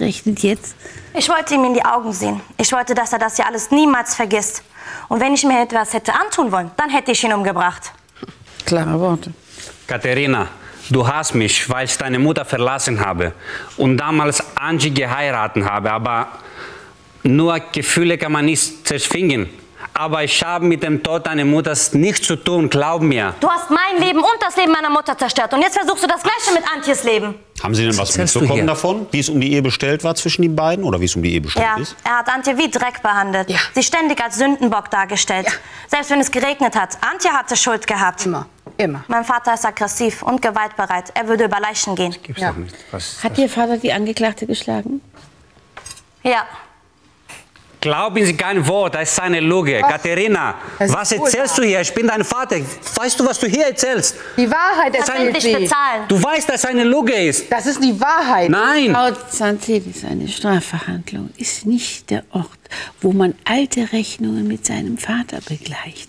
Rechnet jetzt? Ich wollte ihm in die Augen sehen. Ich wollte, dass er das hier alles niemals vergisst. Und wenn ich mir etwas hätte antun wollen, dann hätte ich ihn umgebracht. Klare Worte. Katharina, du hast mich, weil ich deine Mutter verlassen habe und damals Angie geheiratet habe, aber nur Gefühle kann man nicht zerschwingen. Aber ich habe mit dem Tod deiner Mutter nichts zu tun, glaub mir. Du hast mein Leben und das Leben meiner Mutter zerstört. Und jetzt versuchst du das Gleiche mit Antjes Leben. Haben Sie denn was du mitbekommen hier? davon, wie es um die Ehe bestellt war zwischen den beiden oder wie es um die Ehe bestellt Ja, ist? er hat Antje wie Dreck behandelt. Ja. Sie ständig als Sündenbock dargestellt. Selbst wenn es geregnet hat. Antje hatte Schuld gehabt. Immer, immer. Mein Vater ist aggressiv und gewaltbereit. Er würde über Leichen gehen. Gibt's Ja. doch nicht. Was, Hat Ihr Vater die Angeklagte geschlagen? Ja. Glauben Sie kein Wort, das ist eine Lüge. Katharina, das ist was erzählst du hier? Ich bin dein Vater. Weißt du, was du hier erzählst? Die Wahrheit Das will erzählt dich sie. bezahlen. Du weißt, dass es eine Lüge ist. Das ist die Wahrheit. Nein. Laut Santelis, eine Strafverhandlung ist nicht der Ort, wo man alte Rechnungen mit seinem Vater begleicht.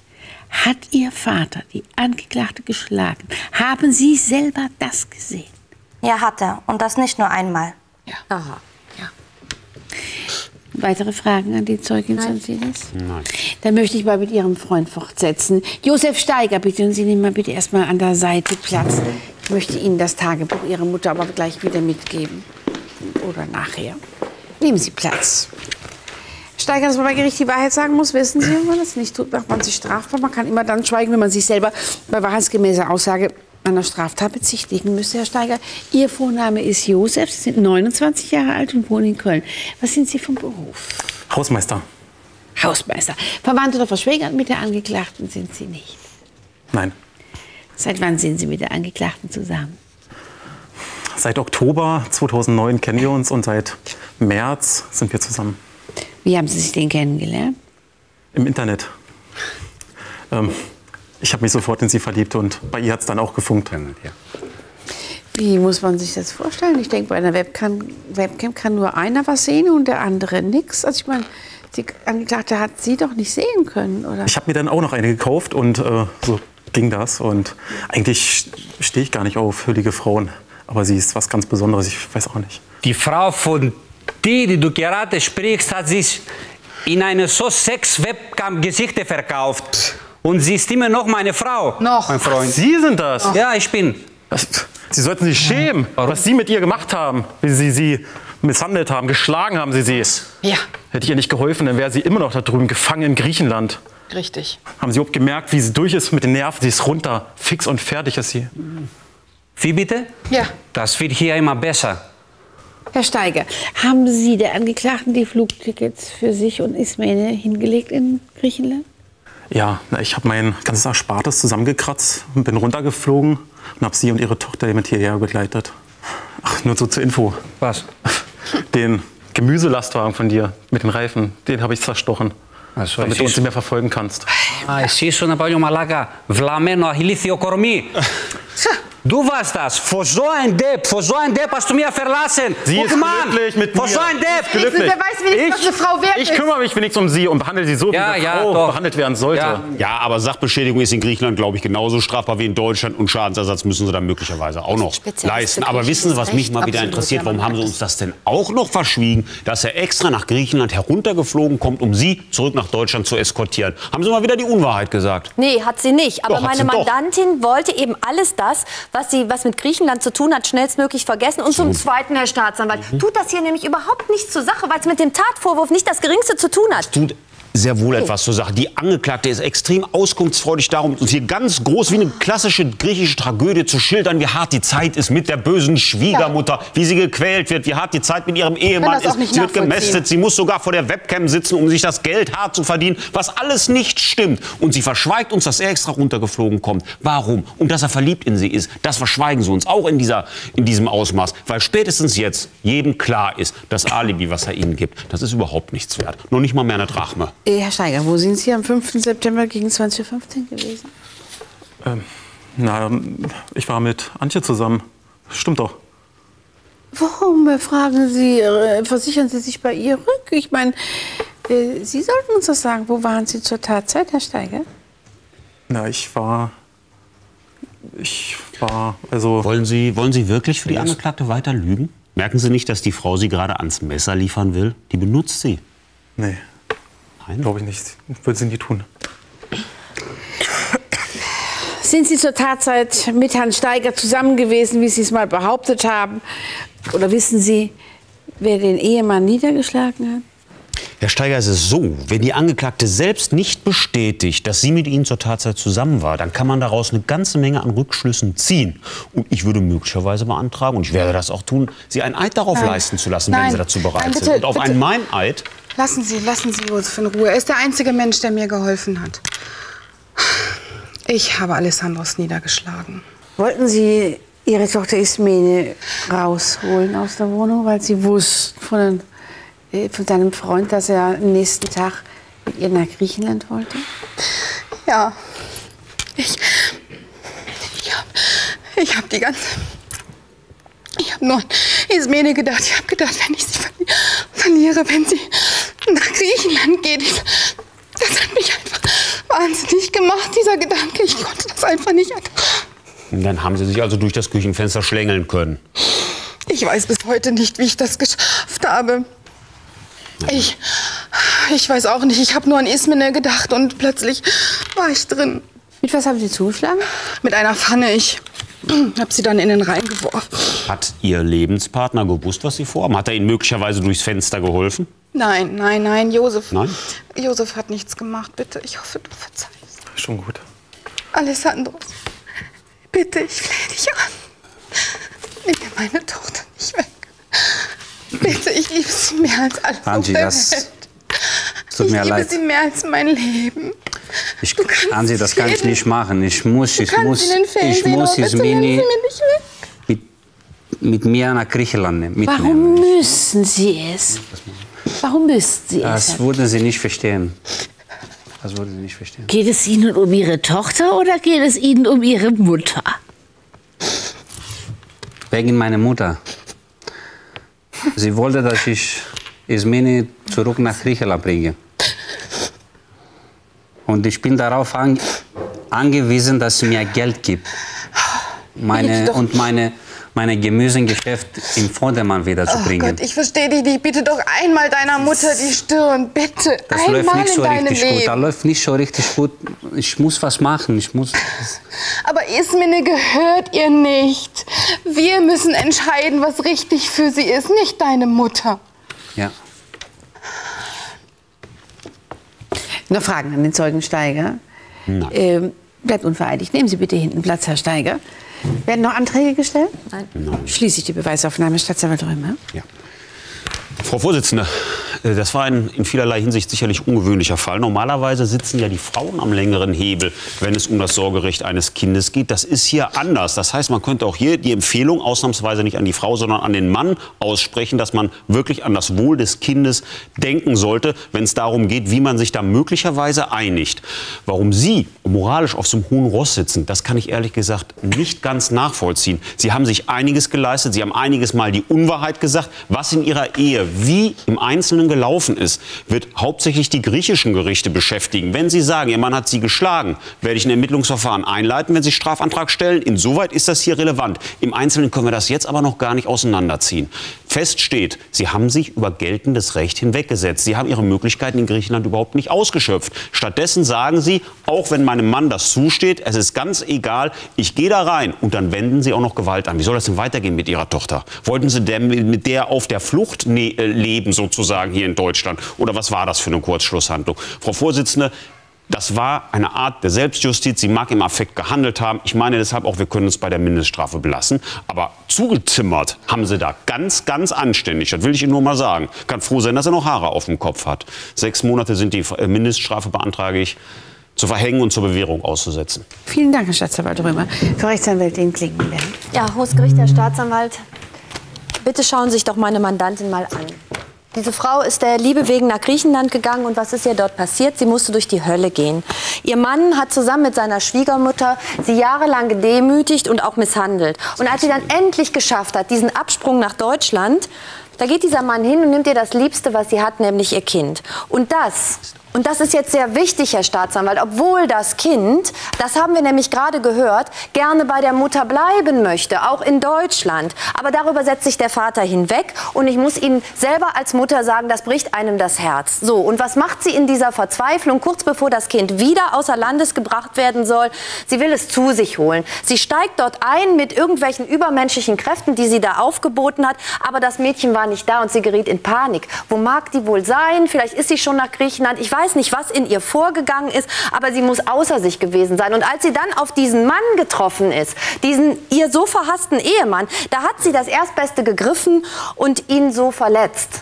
Hat Ihr Vater die Angeklagte geschlagen? Haben Sie selber das gesehen? Ja, hat er. Und das nicht nur einmal. Aha. Weitere Fragen an die Zeugin Santelis? Nein. Dann möchte ich mal mit Ihrem Freund fortsetzen. Josef Steiger, bitte, und Sie nehmen mal bitte erstmal an der Seite Platz. Ich möchte Ihnen das Tagebuch Ihrer Mutter aber gleich wieder mitgeben. Oder nachher. Nehmen Sie Platz. Steiger, dass man bei Gericht die Wahrheit sagen muss, wissen Sie, wenn man das nicht tut, macht man sich strafbar. Man kann immer dann schweigen, wenn man sich selber bei wahrheitsgemäßer Aussage einer Straftat bezichtigen müsste, Herr Steiger. Ihr Vorname ist Josef, Sie sind 29 Jahre alt und wohnen in Köln. Was sind Sie vom Beruf? Hausmeister. Hausmeister. Verwandt oder verschwägert mit der Angeklagten sind Sie nicht. Nein. Seit wann sind Sie mit der Angeklagten zusammen? Seit Oktober 2009 kennen wir uns und seit März sind wir zusammen. Wie haben Sie sich denn kennengelernt? Im Internet. Ähm, ich habe mich sofort in sie verliebt und bei ihr hat es dann auch gefunkt. Ja. Wie muss man sich das vorstellen? Ich denke, bei einer Webcam, Webcam kann nur einer was sehen und der andere nichts. Also ich meine, die Angeklagte hat Sie doch nicht sehen können, oder? Ich habe mir dann auch noch eine gekauft und äh, so ging das. Und eigentlich stehe ich gar nicht auf hüllige Frauen. Aber sie ist was ganz Besonderes, ich weiß auch nicht. Die Frau von die, die du gerade sprichst, hat sich in eine so Sex-Webcam-Gesichter verkauft. Und sie ist immer noch meine Frau, Noch. mein Freund. Sie sind das! Ja, ich bin. Sie sollten sich schämen, was Sie mit ihr gemacht haben. Wie Sie sie misshandelt haben, geschlagen haben Sie sie. Ja, Hätte ich ihr nicht geholfen, dann wäre sie immer noch da drüben gefangen in Griechenland. richtig. Haben Sie überhaupt gemerkt, wie sie durch ist mit den Nerven? Sie ist runter, fix und fertig ist sie. Wie bitte? Ja. Das wird hier immer besser. Herr Steiger, haben Sie der Angeklagten die Flugtickets für sich und Ismene hingelegt in Griechenland? Ja, na, ich habe mein ganzes Erspartes zusammengekratzt und bin runtergeflogen und habe sie und ihre Tochter mit hierher begleitet. Ach, nur so zur Info. Was? Den Gemüselastwagen von dir mit den Reifen, den habe ich zerstochen. Ach so, damit es du uns ist- nicht mehr verfolgen kannst. Α, εσύ ήσουν ένα παλιό μαλάκα, βλαμμένο, ηλίθιο κορμί. Du warst das. Vor so ein Depp, vor so ein Depp hast du mir verlassen. Sie Guck ist mal, glücklich mit vor mir. so ein Depp. Sie ist glücklich. Wer weiß eine Frau wert ich kümmere mich wenigstens um sie und behandle sie so, wie Ja, eine ja, Frau doch. behandelt werden sollte. Ja. Ja, aber Sachbeschädigung ist in Griechenland, glaube ich, genauso strafbar wie in Deutschland und Schadensersatz müssen sie dann möglicherweise auch noch leisten. Aber wissen Sie, was mich mal wieder interessiert? Warum haben Sie uns das denn auch noch verschwiegen, dass er extra nach Griechenland heruntergeflogen kommt, um Sie zurück nach Deutschland zu eskortieren? Haben Sie mal wieder die Unwahrheit gesagt? Nee, hat sie nicht. Aber Doch, meine. Mandantin wollte eben alles das, was, sie, was mit Griechenland zu tun hat, schnellstmöglich vergessen. Und zum Zweiten, Herr Staatsanwalt, Mhm. tut das hier nämlich überhaupt nichts zur Sache, weil es mit dem Tatvorwurf nicht das Geringste zu tun hat. Sehr wohl etwas zur Sache. Die Angeklagte ist extrem auskunftsfreudig darum, uns hier ganz groß wie eine klassische griechische Tragödie zu schildern, wie hart die Zeit ist mit der bösen Schwiegermutter, wie sie gequält wird, wie hart die Zeit mit ihrem Ehemann ist. Sie wird gemästet, sie muss sogar vor der Webcam sitzen, um sich das Geld hart zu verdienen, was alles nicht stimmt. Und sie verschweigt uns, dass er extra runtergeflogen kommt. Warum? Und dass er verliebt in sie ist. Das verschweigen sie uns auch in, dieser, in diesem Ausmaß. Weil spätestens jetzt jedem klar ist, das Alibi, was er ihnen gibt, das ist überhaupt nichts wert. Noch nicht mal mehr eine Drachme. Äh, Herr Steiger, wo sind Sie am 5. September gegen 20.15 Uhr gewesen? Na, ich war mit Antje zusammen. Stimmt doch. Warum äh, fragen Sie, äh, versichern Sie sich bei ihr rück? Ich meine, Sie sollten uns das sagen. Wo waren Sie zur Tatzeit, Herr Steiger? Na, ich war. Ich war. Also. Wollen Sie, wollen Sie wirklich für die Angeklagte weiter lügen? Merken Sie nicht, dass die Frau Sie gerade ans Messer liefern will? Die benutzt Sie. Nee, Nein? glaube ich nicht. Würde sie nie tun. Sind Sie zur Tatzeit mit Herrn Steiger zusammen gewesen, wie Sie es mal behauptet haben? Oder wissen Sie, wer den Ehemann niedergeschlagen hat? Herr Steiger, es ist so, wenn die Angeklagte selbst nicht bestätigt, dass sie mit Ihnen zur Tatzeit zusammen war, dann kann man daraus eine ganze Menge an Rückschlüssen ziehen. Und ich würde möglicherweise beantragen, und ich werde das auch tun, Sie einen Eid darauf Nein. leisten zu lassen, wenn Nein. Sie dazu bereit Nein, bitte, sind. Und auf bitte. einen Meineid Lassen Sie, lassen Sie Josef in Ruhe. Er ist der einzige Mensch, der mir geholfen hat. Ich habe Alessandros niedergeschlagen. Wollten Sie Ihre Tochter Ismene rausholen aus der Wohnung, weil Sie wussten von, äh, von seinem Freund, dass er am nächsten Tag mit ihr nach Griechenland wollte? Ja. Ich. Ich hab. Ich hab die ganze. Ich hab nur an Ismene gedacht. Ich hab gedacht, wenn ich sie verli verliere, wenn sie nach Griechenland geht. Ich, das hat mich einfach wahnsinnig gemacht, dieser Gedanke. Ich konnte das einfach nicht. Und dann haben Sie sich also durch das Küchenfenster schlängeln können. Ich weiß bis heute nicht, wie ich das geschafft habe. Ich, ich weiß auch nicht. Ich habe nur an Ismene gedacht und plötzlich war ich drin. Mit was haben Sie zugeschlagen? Mit einer Pfanne. Ich habe sie dann in den Rhein geworfen. Hat Ihr Lebenspartner gewusst, was Sie vorhaben? Hat er Ihnen möglicherweise durchs Fenster geholfen? Nein, nein, nein, Josef. Nein? Josef hat nichts gemacht. Bitte, ich hoffe, du verzeihst. Schon gut. Alessandros, bitte, ich flehe dich an. Nimm mir meine Tochter nicht weg. Bitte, ich liebe sie mehr als alles auf Angie, der das Welt. tut ich mir liebe leid. sie mehr als mein Leben. Ich, kannst Ansi, das kann ich nicht machen. Ich muss, ich muss, sie ich muss Ismini sie mit, mit mir nach Griechenland nehmen. Warum müssen Sie es? Warum müssen Sie es? Das würden Sie nicht verstehen. Das würden Sie nicht verstehen. Geht es Ihnen um Ihre Tochter oder geht es Ihnen um Ihre Mutter? Wegen meiner Mutter. Sie wollte, dass ich Ismini zurück nach Griechenland bringe. Und ich bin darauf an, angewiesen, dass sie mir Geld gibt. Meine, und meine, meine Gemüsegeschäft im Vordermann wieder zu Oh bringen. Gott, ich verstehe dich nicht. Bitte doch einmal deiner Mutter die Stirn. Bitte. das einmal läuft nicht so richtig Leben. gut. Da läuft nicht so richtig gut. Ich muss was machen. Ich muss. Aber Ismene gehört ihr nicht. Wir müssen entscheiden, was richtig für sie ist, nicht deine Mutter. Ja. Noch Fragen an den Zeugen Steiger? Ähm, bleibt unvereidigt. Nehmen Sie bitte hinten Platz, Herr Steiger. Werden noch Anträge gestellt? Nein. Schließe ich die Beweisaufnahme, Staatsanwalt Römer. Ja. Frau Vorsitzende, das war ein in vielerlei Hinsicht sicherlich ungewöhnlicher Fall. Normalerweise sitzen ja die Frauen am längeren Hebel, wenn es um das Sorgerecht eines Kindes geht. Das ist hier anders. Das heißt, man könnte auch hier die Empfehlung ausnahmsweise nicht an die Frau, sondern an den Mann aussprechen, dass man wirklich an das Wohl des Kindes denken sollte, wenn es darum geht, wie man sich da möglicherweise einigt. Warum Sie moralisch auf so einem hohen Ross sitzen, das kann ich ehrlich gesagt nicht ganz nachvollziehen. Sie haben sich einiges geleistet, Sie haben einiges Mal die Unwahrheit gesagt. Was in Ihrer Ehe wie im Einzelnen gelaufen ist, wird hauptsächlich die griechischen Gerichte beschäftigen. Wenn Sie sagen, Ihr Mann hat Sie geschlagen, werde ich ein Ermittlungsverfahren einleiten, wenn Sie Strafantrag stellen. Insoweit ist das hier relevant. Im Einzelnen können wir das jetzt aber noch gar nicht auseinanderziehen. Fest steht, Sie haben sich über geltendes Recht hinweggesetzt. Sie haben Ihre Möglichkeiten in Griechenland überhaupt nicht ausgeschöpft. Stattdessen sagen Sie, auch wenn meinem Mann das zusteht, es ist ganz egal, ich gehe da rein. Und dann wenden Sie auch noch Gewalt an. Wie soll das denn weitergehen mit Ihrer Tochter? Wollten Sie denn mit der auf der Flucht ne äh, leben, sozusagen hier in Deutschland? Oder was war das für eine Kurzschlusshandlung? Frau Vorsitzende, das war eine Art der Selbstjustiz. Sie mag im Affekt gehandelt haben. Ich meine deshalb auch, wir können uns bei der Mindeststrafe belassen. Aber zugezimmert haben sie da ganz, ganz anständig. Das will ich Ihnen nur mal sagen. Kann froh sein, dass er noch Haare auf dem Kopf hat. Sechs Monate sind die äh, Mindeststrafe, beantrage ich, zu verhängen und zur Bewährung auszusetzen. Vielen Dank, Herr Staatsanwalt Römer. Frau Rechtsanwältin Klingenberg. Ja, Hohes Gericht, Herr Staatsanwalt. Bitte schauen Sie sich doch meine Mandantin mal an. Diese Frau ist der Liebe wegen nach Griechenland gegangen und was ist ihr dort passiert? Sie musste durch die Hölle gehen. Ihr Mann hat zusammen mit seiner Schwiegermutter sie jahrelang gedemütigt und auch misshandelt. Und als sie dann endlich geschafft hat, diesen Absprung nach Deutschland, da geht dieser Mann hin und nimmt ihr das Liebste, was sie hat, nämlich ihr Kind. Und das Und das ist jetzt sehr wichtig, Herr Staatsanwalt, obwohl das Kind, das haben wir nämlich gerade gehört, gerne bei der Mutter bleiben möchte, auch in Deutschland. Aber darüber setzt sich der Vater hinweg und ich muss Ihnen selber als Mutter sagen, das bricht einem das Herz. So, und was macht sie in dieser Verzweiflung, kurz bevor das Kind wieder außer Landes gebracht werden soll? Sie will es zu sich holen. Sie steigt dort ein mit irgendwelchen übermenschlichen Kräften, die sie da aufgeboten hat, aber das Mädchen war nicht da und sie geriet in Panik. Wo mag die wohl sein? Vielleicht ist sie schon nach Griechenland. Ich weiß nicht, was in ihr vorgegangen ist, aber sie muss außer sich gewesen sein. Und als sie dann auf diesen Mann getroffen ist, diesen ihr so verhassten Ehemann, da hat sie das Erstbeste gegriffen und ihn so verletzt.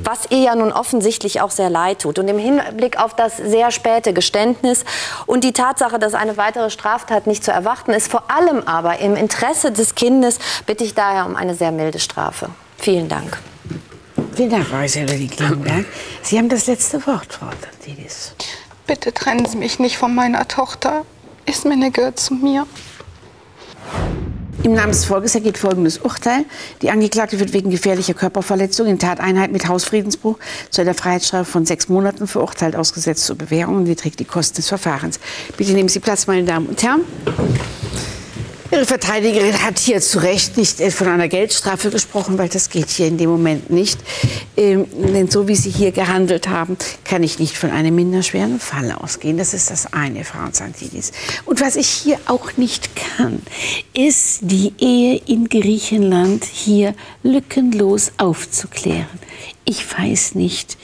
Was ihr ja nun offensichtlich auch sehr leid tut. Und im Hinblick auf das sehr späte Geständnis und die Tatsache, dass eine weitere Straftat nicht zu erwarten ist, vor allem aber im Interesse des Kindes, bitte ich daher um eine sehr milde Strafe. Vielen Dank. Vielen Dank, Frau Klingenberg. Sie haben das letzte Wort, Frau Tantidis. Bitte trennen Sie mich nicht von meiner Tochter. Ismene gehört zu mir. Im Namen des Volkes ergeht folgendes Urteil. Die Angeklagte wird wegen gefährlicher Körperverletzung in Tateinheit mit Hausfriedensbruch zu einer Freiheitsstrafe von sechs Monaten verurteilt, ausgesetzt zur Bewährung und die trägt die Kosten des Verfahrens. Bitte nehmen Sie Platz, meine Damen und Herren. Ihre Verteidigerin hat hier zu Recht nicht äh, von einer Geldstrafe gesprochen, weil das geht hier in dem Moment nicht. Ähm, denn so wie Sie hier gehandelt haben, kann ich nicht von einem minderschweren Fall ausgehen. Das ist das eine, Frau Santidis. Und was ich hier auch nicht kann, ist die Ehe in Griechenland hier lückenlos aufzuklären. Ich weiß nicht,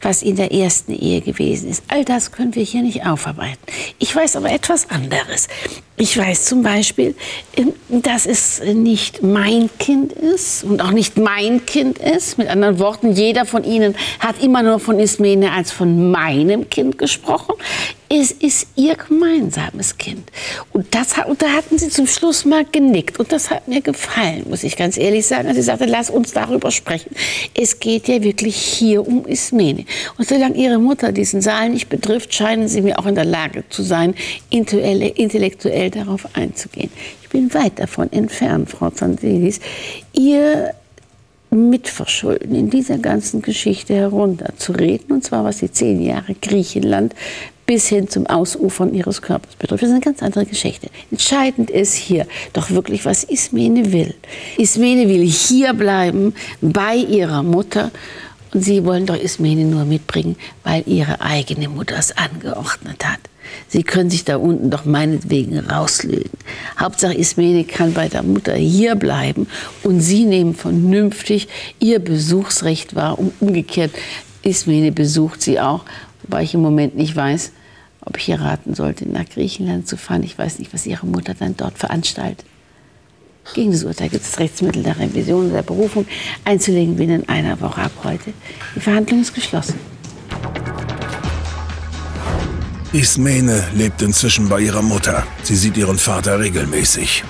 was in der ersten Ehe gewesen ist. All das können wir hier nicht aufarbeiten. Ich weiß aber etwas anderes. Ich weiß zum Beispiel, ähm, dass es nicht mein Kind ist und auch nicht mein Kind ist. Mit anderen Worten, jeder von Ihnen hat immer nur von Ismene als von meinem Kind gesprochen. Es ist Ihr gemeinsames Kind. Und, das, und da hatten Sie zum Schluss mal genickt. Und das hat mir gefallen, muss ich ganz ehrlich sagen. Als Sie sagte, lass uns darüber sprechen. Es geht ja wirklich hier um Ismene. Und solange Ihre Mutter diesen Saal nicht betrifft, scheinen Sie mir auch in der Lage zu sein, intellektuell darauf einzugehen. Ich bin weit davon entfernt, Frau Zandelis, ihr Mitverschulden in dieser ganzen Geschichte herunterzureden, und zwar was die zehn Jahre Griechenland bis hin zum Ausufern ihres Körpers betrifft. Das ist eine ganz andere Geschichte. Entscheidend ist hier doch wirklich, was Ismene will. Ismene will hier bleiben bei ihrer Mutter und sie wollen doch Ismene nur mitbringen, weil ihre eigene Mutter es angeordnet hat. Sie können sich da unten doch meinetwegen rauslügen. Hauptsache Ismene kann bei der Mutter hier bleiben und Sie nehmen vernünftig Ihr Besuchsrecht wahr. Und umgekehrt, Ismene besucht Sie auch, wobei ich im Moment nicht weiß, ob ich ihr raten sollte, nach Griechenland zu fahren. Ich weiß nicht, was Ihre Mutter dann dort veranstaltet. Gegen das Urteil gibt es Rechtsmittel der Revision oder der Berufung einzulegen binnen einer Woche ab heute. Die Verhandlung ist geschlossen. Ismene lebt inzwischen bei ihrer Mutter. Sie sieht ihren Vater regelmäßig.